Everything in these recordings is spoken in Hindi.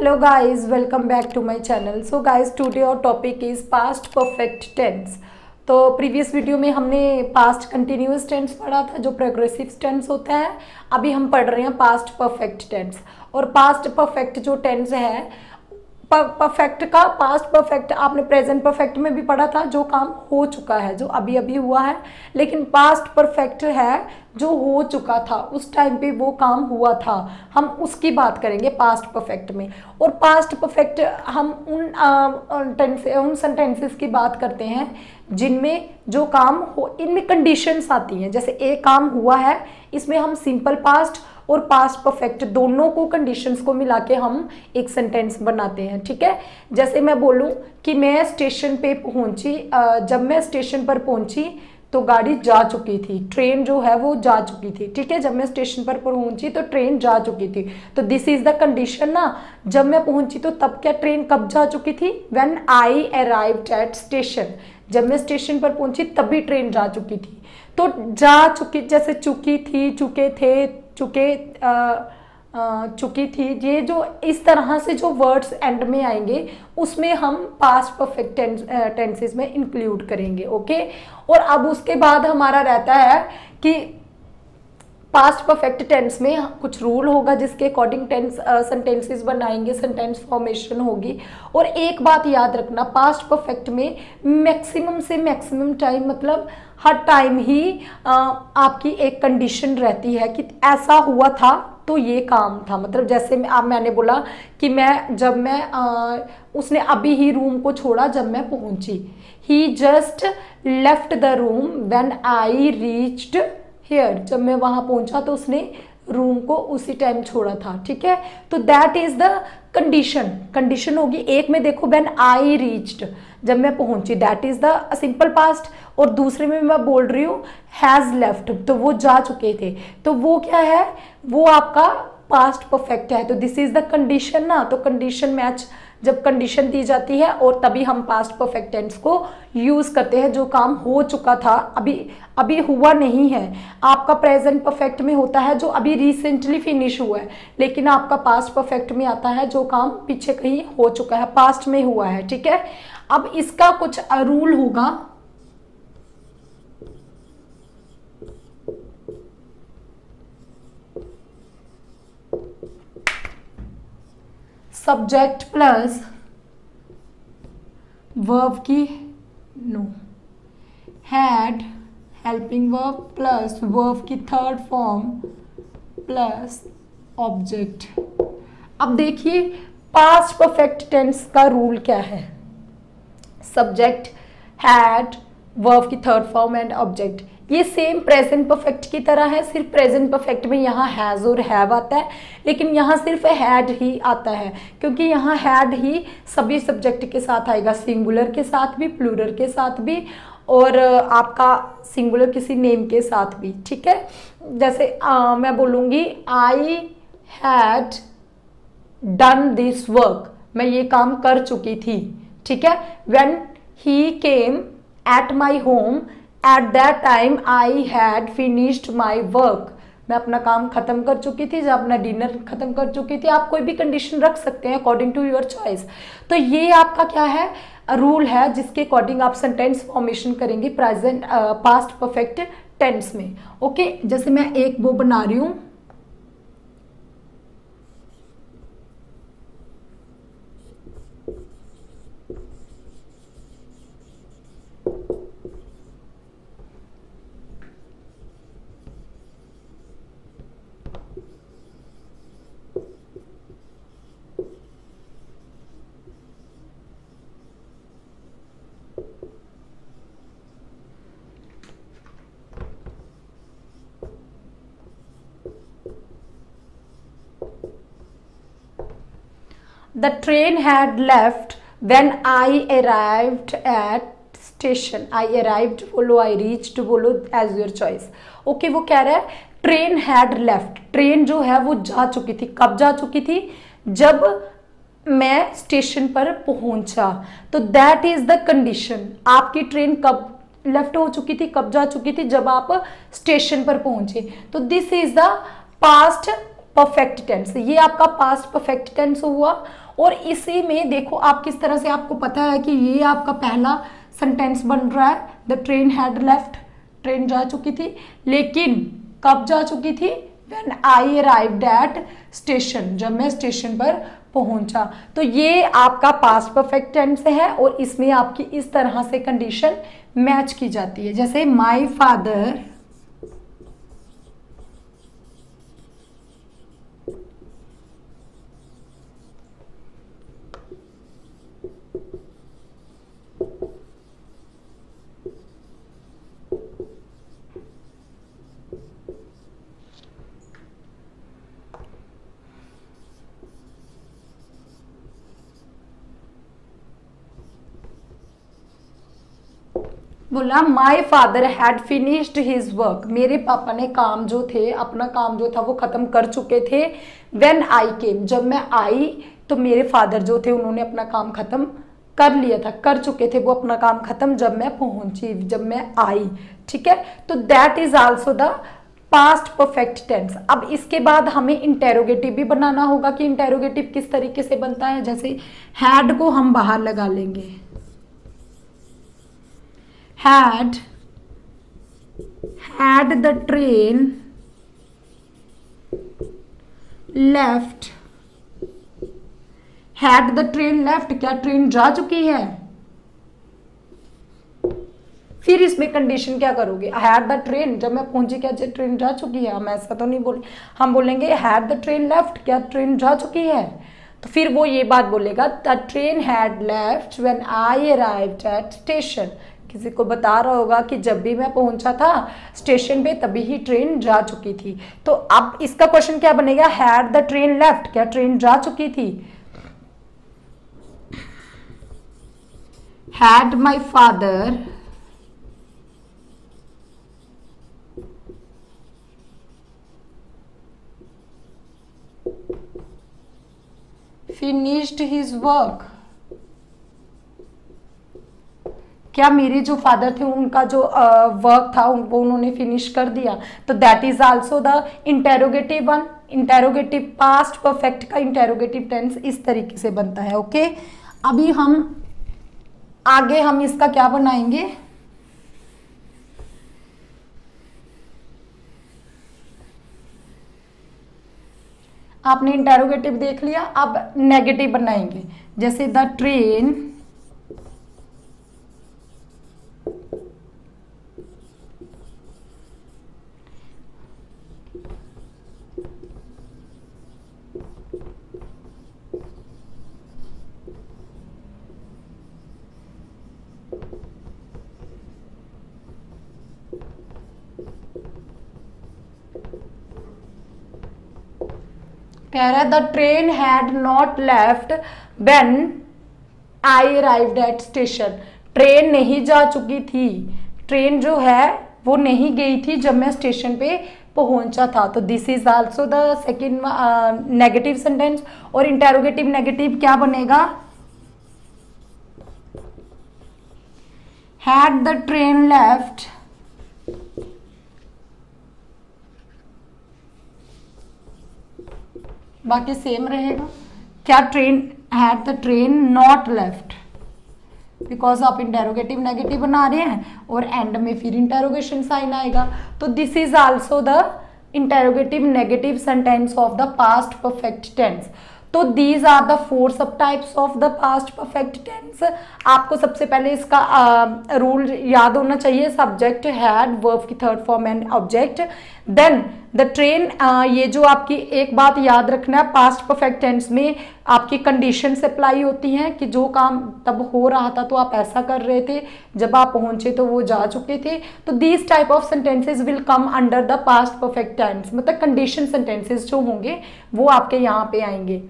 hello, guys. Welcome back to my channel so guys, today our topic is past perfect tense तो प्रीवियस वीडियो में हमने पास्ट कंटिन्यूस टेंस पढ़ा था, जो प्रोग्रेसिव टेंस होता है। अभी हम पढ़ रहे हैं पास्ट परफेक्ट टेंस और पास्ट परफेक्ट जो टेंस है परफेक्ट का पास्ट परफेक्ट आपने प्रेजेंट परफेक्ट में भी पढ़ा था, जो काम हो चुका है, जो अभी अभी हुआ है, लेकिन पास्ट परफेक्ट है, जो हो चुका था, उस टाइम पे वो काम हुआ था। हम उसकी बात करेंगे पास्ट परफेक्ट में। और पास्ट परफेक्ट हम उन टेंस उन सेंटेंसेस की बात करते हैं, जिनमें जो काम हो, इनमें कंडीशंस आती हैं। जैसे एक काम हुआ है, इसमें हम सिंपल पास्ट और पास्ट परफेक्ट दोनों को कंडीशंस को मिला के हम एक सेंटेंस बनाते हैं, ठीक है? जैसे मैं बोलूँ कि मैं स्टेशन पे पहुँची जब मैं स्टेशन पर पहुँची तो गाड़ी जा चुकी थी। ट्रेन जो है वो जा चुकी थी, ठीक है? जब मैं स्टेशन पर पहुँची तो ट्रेन जा चुकी थी। तो दिस इज़ द कंडीशन ना? जब मैं पहुँची तो तब क्या ट्रेन कब जा चुकी थी? When I arrive at station जब मैं स्टेशन पर पहुँची तभी ट्रेन जा चुकी थी। तो जा चुकी, जैसे चुकी थी, चुके थे चुके चुकी थी। ये जो इस तरह से जो वर्ड्स एंड में आएँगे, उसमें हम पास्ट परफेक्ट टेंसेस में इंक्लूड करेंगे ओके और अब उसके बाद हमारा रहता है कि पास्ट परफेक्ट टेंस में कुछ रूल होगा जिसके अकॉर्डिंग टेंस सेंटेंसेस बनाएँगे सेंटेंस फॉर्मेशन होगी। और एक बात याद रखना पास्ट परफेक्ट में मैक्सिमम से मैक्सिमम टाइम मतलब हर टाइम ही आ, आपकी एक कंडीशन रहती है कि ऐसा हुआ था तो ये काम था। मतलब जैसे आप मैंने बोला कि मैं जब मैं आ, उसने अभी ही रूम को छोड़ा जब मैं पहुँची। He just left the room when I reached here जब मैं वहाँ पहुँचा तो उसने रूम को उसी टाइम छोड़ा था ठीक है? तो that is the condition condition होगी एक में देखो वेन आई रीच्ड जब मैं पहुँची that is the simple past और दूसरे में मैं बोल रही हूँ हैज़ लेफ़्ट तो वो जा चुके थे। तो वो क्या है? वो आपका पास्ट परफेक्ट है। तो दिस इज़ द कंडीशन ना? तो कंडीशन मैच जब कंडीशन दी जाती है, और तभी हम पास्ट परफेक्ट टेंस को यूज़ करते हैं, जो काम हो चुका था। अभी अभी हुआ नहीं है। आपका प्रेजेंट परफेक्ट में होता है, जो अभी रिसेंटली फिनिश हुआ है। लेकिन आपका पास्ट परफेक्ट में आता है, जो काम पीछे कहीं हो चुका है पास्ट में हुआ है, ठीक है? अब इसका कुछ रूल होगा। सब्जेक्ट प्लस वर्ब की no had helping verb plus verb की थर्ड फॉर्म प्लस ऑब्जेक्ट अब देखिए पास्ट परफेक्ट टेंस का रूल क्या है? सब्जेक्ट हैड वर्ब की थर्ड फॉर्म एंड ऑब्जेक्ट ये सेम प्रेजेंट परफेक्ट की तरह है सिर्फ़ प्रेजेंट परफेक्ट में यहाँ हैज़ और हैव आता है लेकिन यहाँ सिर्फ़ हैड ही आता है क्योंकि यहाँ हैड ही सभी सब्जेक्ट के साथ आएगा सिंगुलर के साथ भी प्लूरल के साथ भी और आपका सिंगुलर किसी नेम के साथ भी ठीक है? जैसे आ, मैं बोलूँगी I had done this work मैं ये काम कर चुकी थी। ठीक है? When he came at my home at that time I had finished my work मैं अपना काम खत्म कर चुकी थी, जब अपना डिनर खत्म कर चुकी थी, आप कोई भी कंडीशन रख सकते हैं अकॉर्डिंग टू योर चॉइस तो ये आपका क्या है? रूल है जिसके अकॉर्डिंग आप सेंटेंस फॉर्मेशन करेंगे प्रेजेंट पास्ट परफेक्ट टेंस में. Okay okay? जैसे मैं एक वो बना रही हूँ The train had left when I arrived at station I arrived बोलो आई रीच्ड बोलो एज योर चॉइस ओके वो कह रहा है ट्रेन हैड लेफ़्ट ट्रेन जो है, वो जा चुकी थी. कब जा चुकी थी? जब मैं स्टेशन पर पहुँचा. तो दैट इज़ द कंडीशन आपकी ट्रेन कब लेफ़्ट हो चुकी थी? कब जा चुकी थी? जब आप स्टेशन पर पहुँचे. तो this is the past perfect tense ये आपका पास्ट परफेक्ट टेंस हुआ. और इसी में देखो आप किस तरह से आपको पता है कि ये आपका पहला सेंटेंस बन रहा है। The train had left train जा चुकी थी। लेकिन कब जा चुकी थी? When I arrived at station जब मैं स्टेशन पर पहुँचा। तो ये आपका पास्ट परफेक्ट टेंस है और इसमें आपकी इस तरह से कंडीशन मैच की जाती है। जैसे माई फादर बोला my father had finished his work मेरे पापा ने काम जो थे, अपना काम जो था, वो ख़त्म कर चुके थे। वेन आई केम जब मैं आई तो मेरे फादर जो थे, उन्होंने अपना काम ख़त्म कर लिया था। कर चुके थे, वो अपना काम ख़त्म जब मैं पहुँची, जब मैं आई, ठीक है? तो that is also the past perfect tense अब इसके बाद हमें इंटेरोगेटिव भी बनाना होगा कि इंटेरोगेटिव किस तरीके से बनता है। जैसे हैड को हम बाहर लगा लेंगे। Had had the train left. Had the train left, क्या ट्रेन जा चुकी है? फिर इसमें कंडीशन क्या करोगे? हैड द ट्रेन जब मैं पहुँची क्या ट्रेन जा चुकी है? हम ऐसा तो नहीं बोले, हम बोलेंगे हैड द ट्रेन लेफ़्ट क्या ट्रेन जा चुकी है? तो फिर वो ये बात बोलेगा the train had left when I arrived at station किसी को बता रहा होगा कि जब भी मैं पहुँचा था, स्टेशन पे तभी ही ट्रेन जा चुकी थी। तो अब इसका क्वेश्चन क्या बनेगा? हैड द ट्रेन लेफ़्ट क्या ट्रेन जा चुकी थी? Had my father finished his work? क्या मेरे जो फादर थे, उनका जो वर्क था वो उन्होंने फिनिश कर दिया? तो that is also the interrogative one interrogative past perfect का इंटेरोगेटिव टेंस इस तरीके से बनता है ओके अभी हम, आगे हम इसका क्या बनाएँगे? आपने इंटेरोगेटिव देख लिया, अब नेगेटिव बनाएँगे। जैसे द ट्रेन कह रहा है the train had not left when I arrived at station train नहीं जा चुकी थी। ट्रेन जो है, वो नहीं गई थी जब मैं स्टेशन पे पहुँचा था। तो this is also the second negative sentence और इंटेरोगेटिव नेगेटिव क्या बनेगा? हैड द ट्रेन लेफ़्ट बाकी सेम रहेगा। क्या train had the train not left because आप इंटेरोगेटिव नेगेटिव बना रहे हैं और एंड में फिर इंटेरोगेशन साइन आएगा। तो this is also the interrogative negative sentence of the past perfect tense तो these are the four sub types of the past perfect tense आपको सबसे पहले इसका रूल याद होना चाहिए सब्जेक्ट हैड वर्ब की third form and object then the train ये जो आपकी एक बात याद रखना है पास्ट परफेक्ट टेंस में आपकी कंडीशन अप्लाई होती हैं कि जो काम तब हो रहा था तो आप ऐसा कर रहे थे, जब आप पहुँचे तो वो जा चुके थे। तो these type of sentences will come under the past perfect tense मतलब कंडीशन सेंटेंसेज जो होंगे, वो आपके यहाँ पे आएँगे।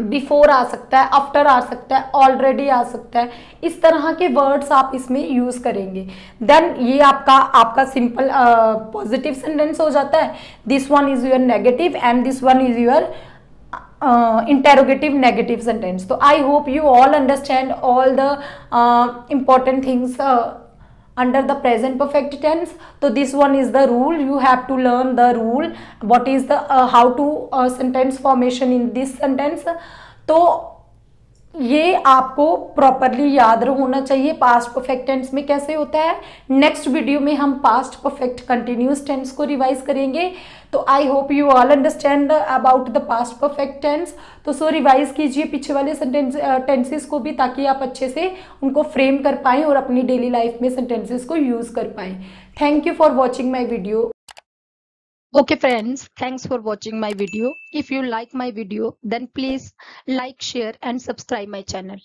बिफोर आ सकता है आफ्टर आ सकता है ऑलरेडी आ सकता है। इस तरह के वर्ड्स आप इसमें यूज़ करेंगे। देन ये आपका आपका सिंपल पॉजिटिव सेंटेंस हो जाता है। This one is your negative and this one is your interrogative negative sentence तो I hope you all understand all the important things under the present perfect tense. So this one is the rule. You have to learn the rule. What is the uh, how to uh, sentence formation in this sentence? तो ये आपको प्रॉपरली याद होना चाहिए पास्ट परफेक्ट टेंस में कैसे होता है। नेक्स्ट वीडियो में हम पास्ट परफेक्ट कंटिन्यूस टेंस को रिवाइज करेंगे। तो I hope you all understand about the past perfect tense तो सो रिवाइज कीजिए पीछे वाले टेंसेस को भी ताकि आप अच्छे से उनको फ्रेम कर पाएँ और अपनी डेली लाइफ में सेंटेंसेस को यूज़ कर पाएँ। Thank you for watching my video Okay friends, thanks for watching my video. If you like my video, then please like, share and subscribe my channel.